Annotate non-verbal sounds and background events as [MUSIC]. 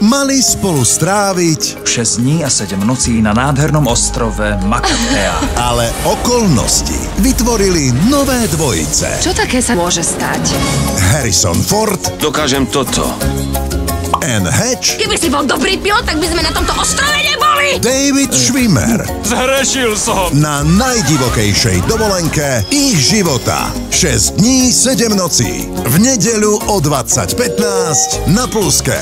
mali spolu stráviť 6 dní a 7 nocí na nádhernom ostrove Makatea. [LAUGHS] Ale okolnosti vytvorili nové dvojice. Čo také sa môže stať? Harrison Ford. Dokážem toto. And Hatch. Keby si bol dobrý pilot, tak by sme na tomto ostrove neboli. David Schwimmer. Zhrešil som. Na najdivokejšej dovolenke ich života. 6 dní, 7 nocí. V nedeľu o 20.15 na Pluske.